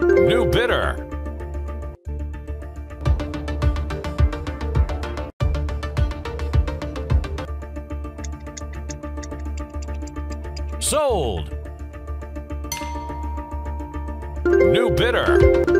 New bidder. Sold. New bidder.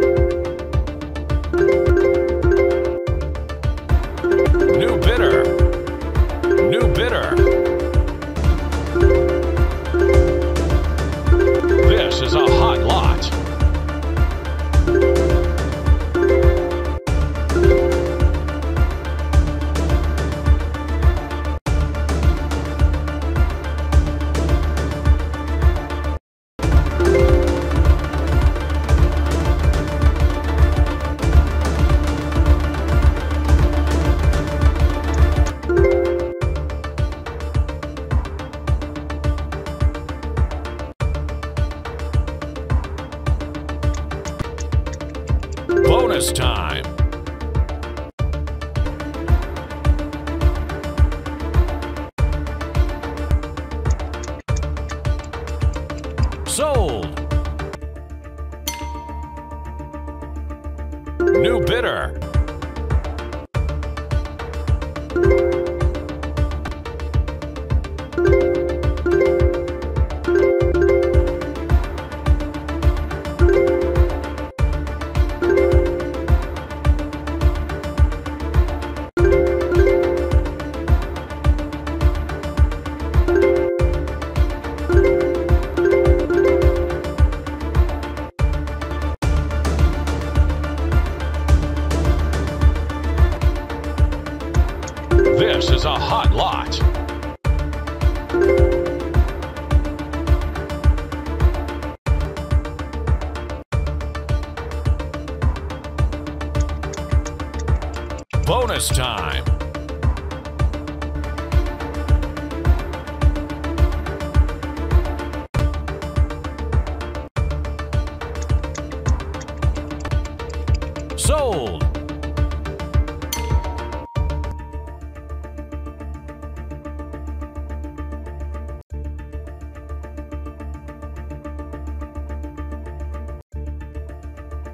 Sold.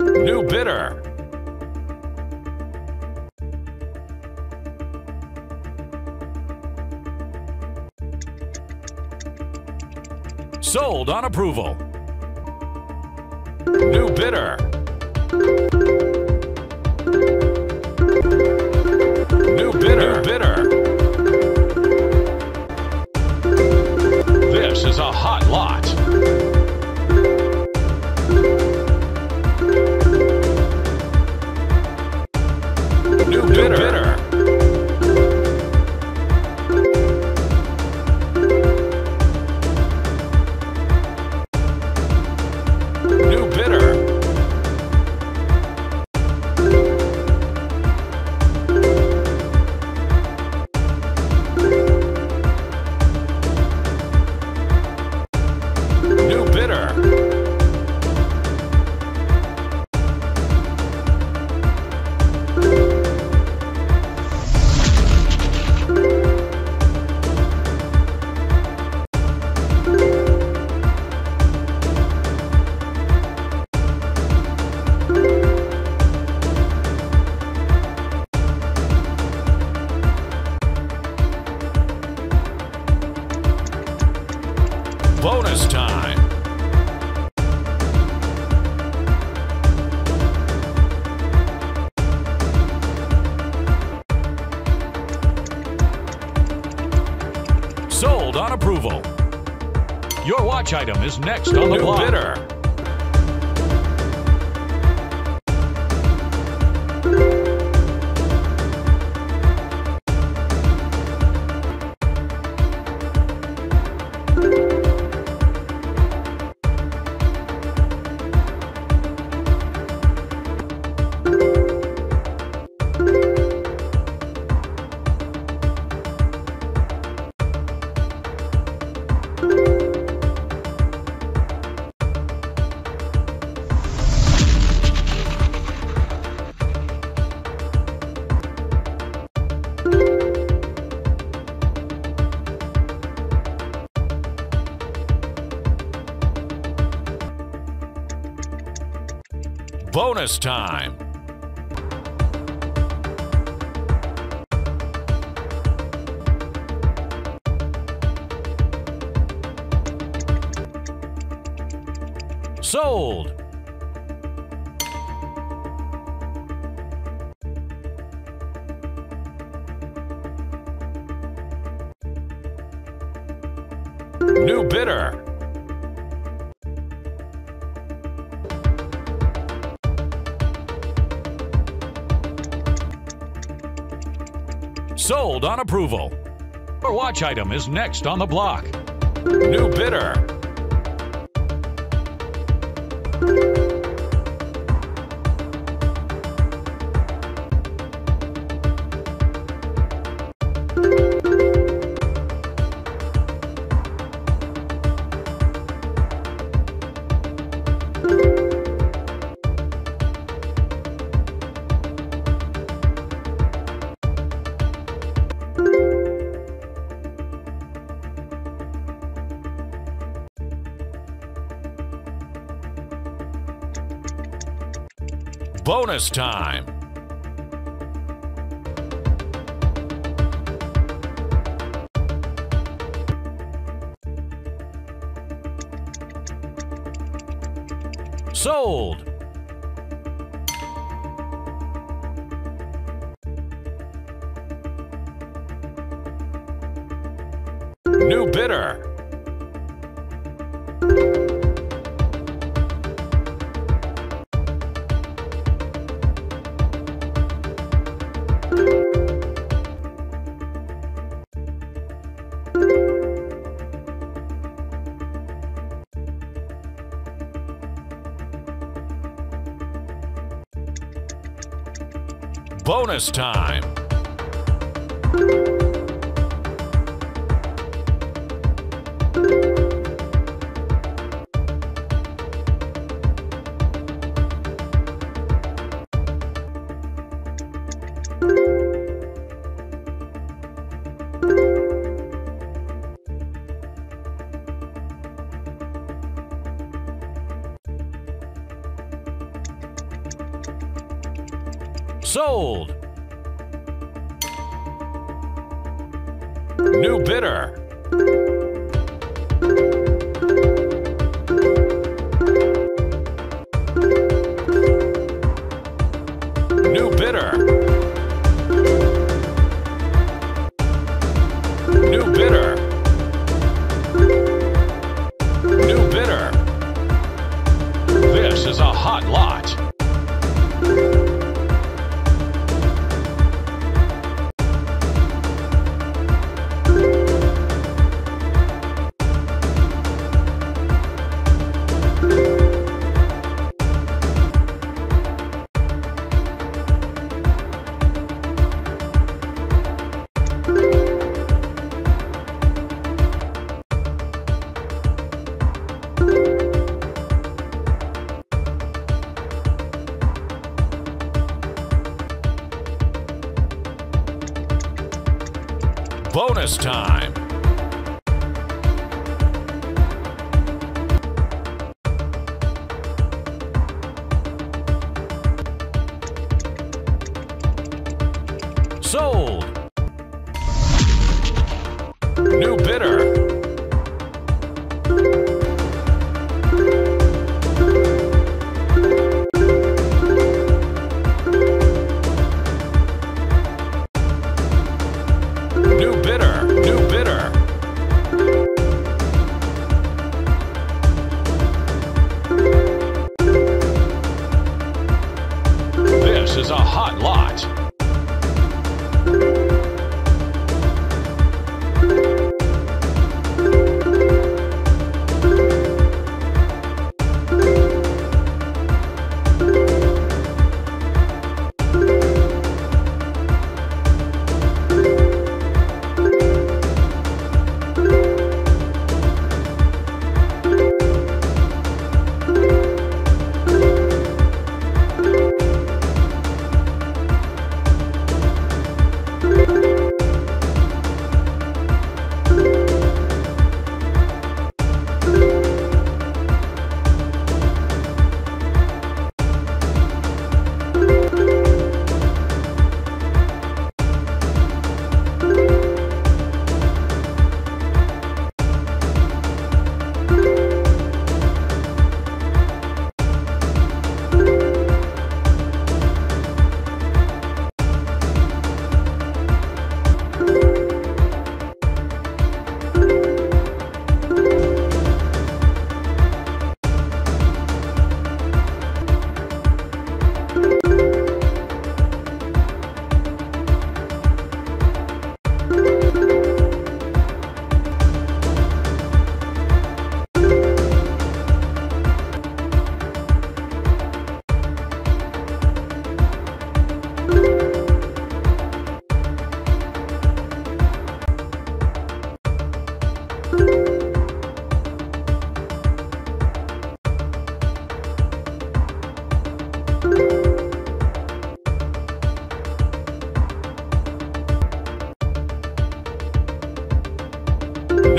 New bidder. Sold on approval. New bidder. Is a hot Bonus time. Sold on approval. Your watch item is next on the New block. bidder. Bonus time. Sold. New bidder. Sold on approval. Your watch item is next on the block. New bidder. Bonus time. Sold. New bidder. Bonus time. Sold.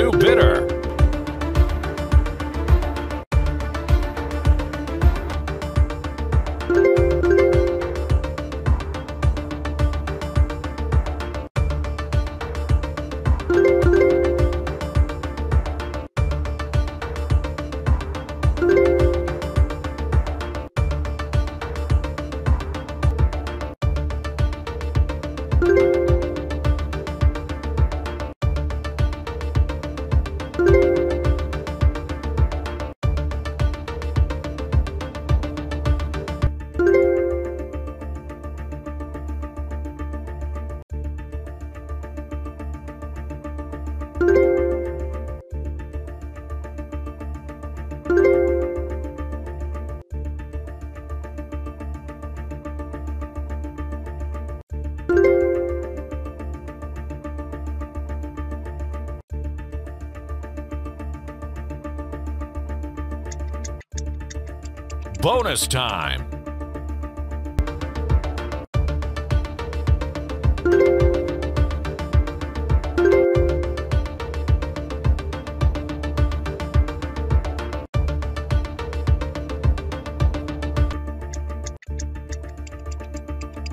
New bidder. Bonus time.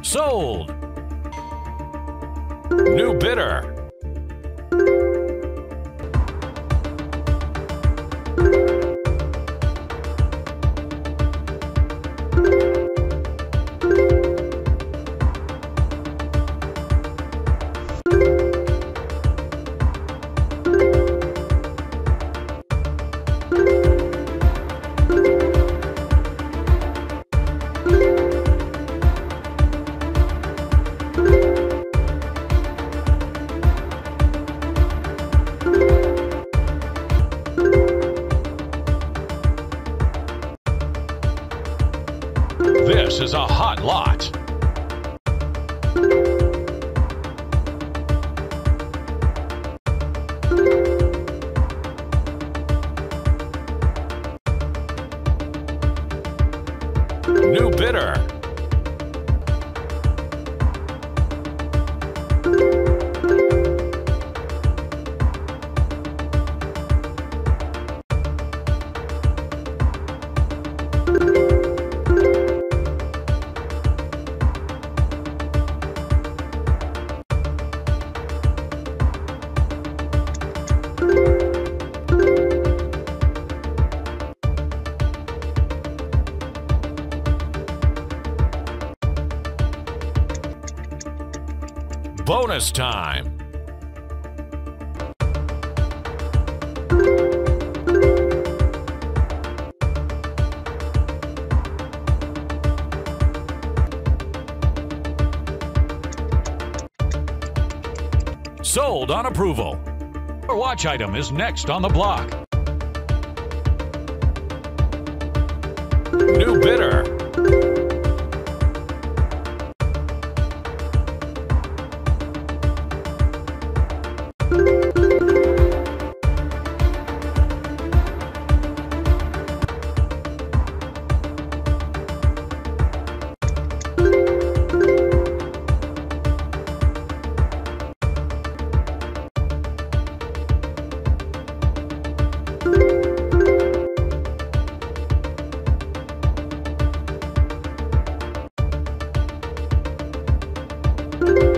Sold. New bidder. New bidder. Time. Sold on approval. Our watch item is next on the block. New bidder. New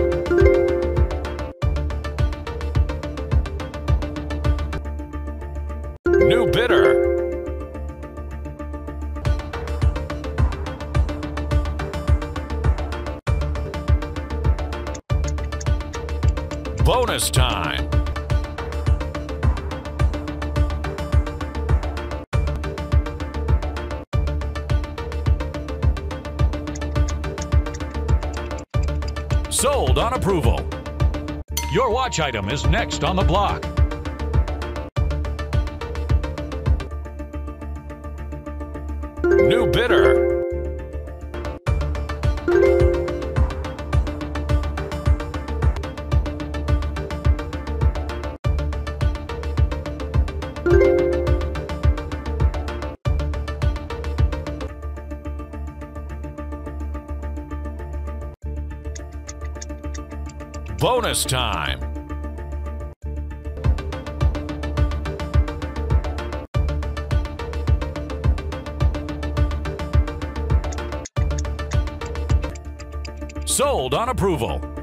approval. Your watch item is next on the block. bonus time. Sold on approval.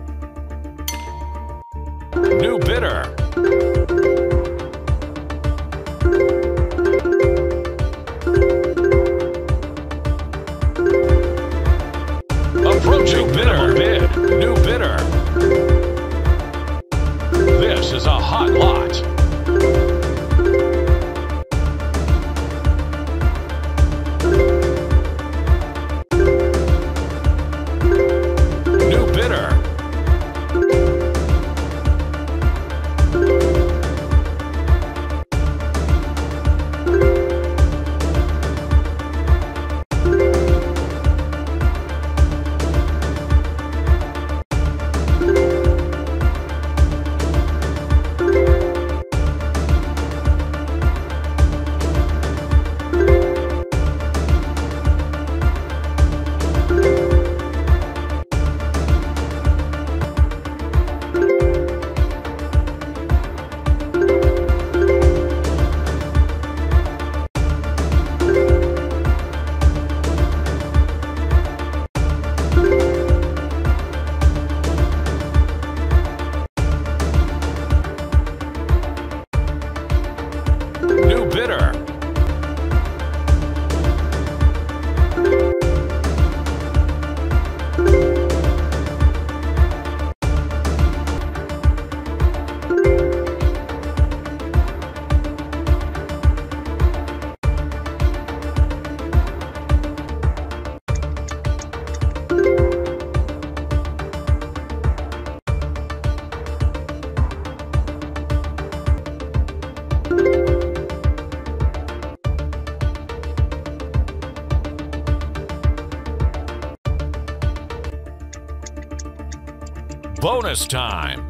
Bonus time.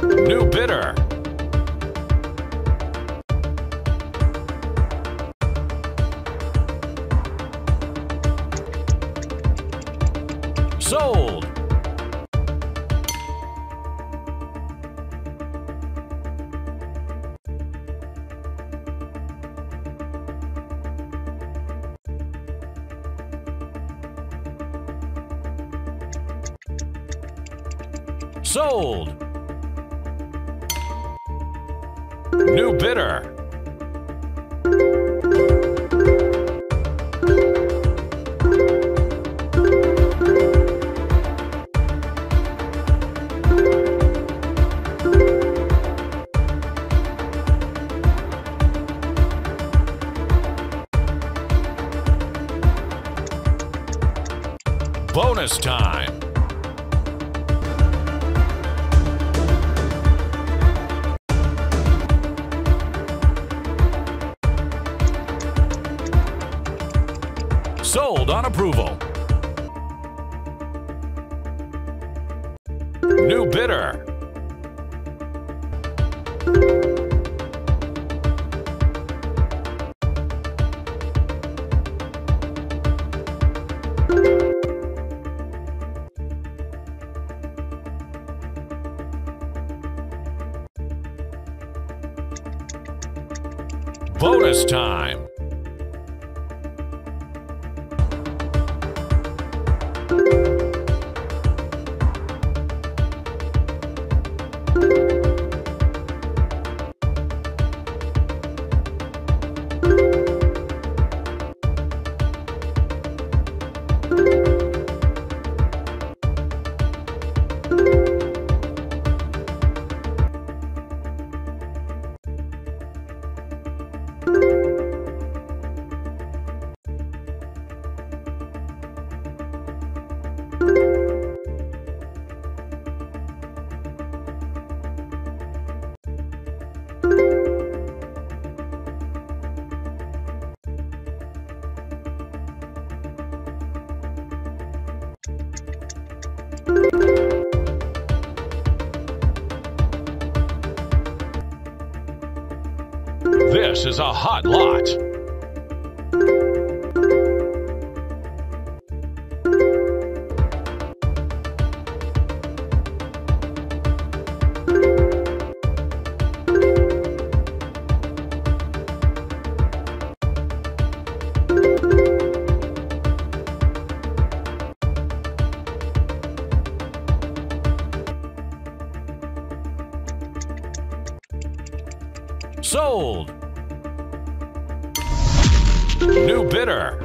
New bidder. Sold. Bonus time. Bonus time. This is a hot lot. Sold! New bidder.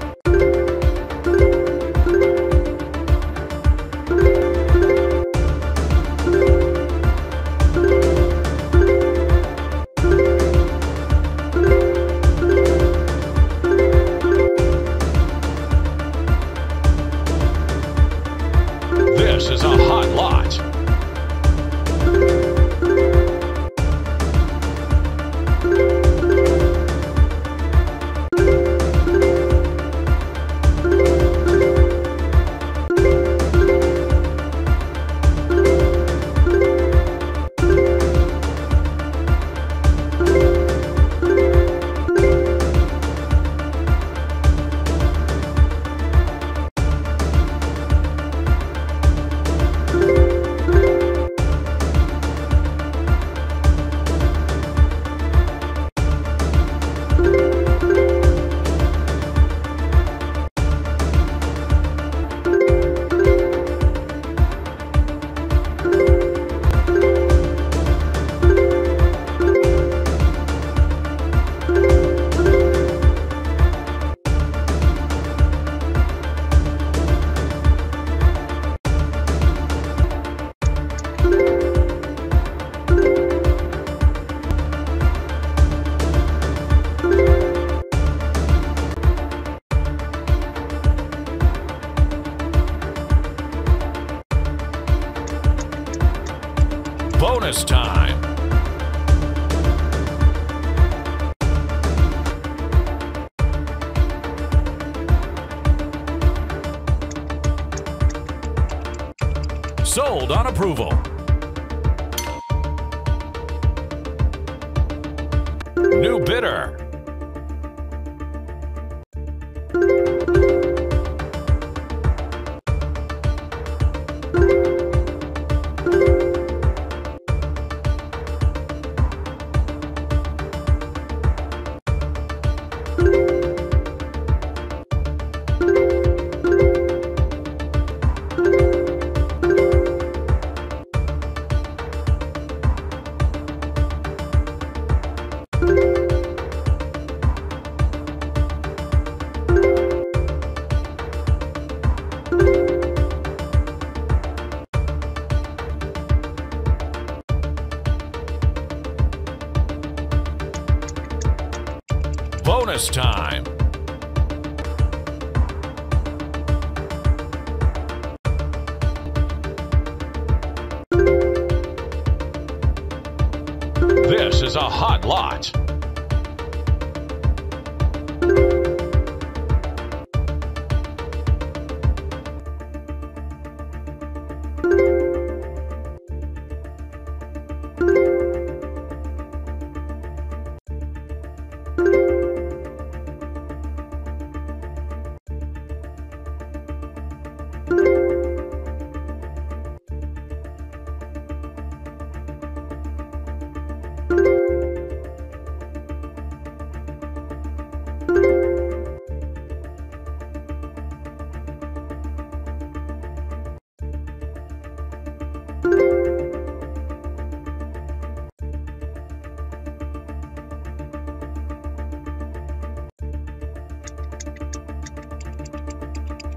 Time. Sold on approval. New bidder.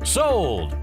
Sold.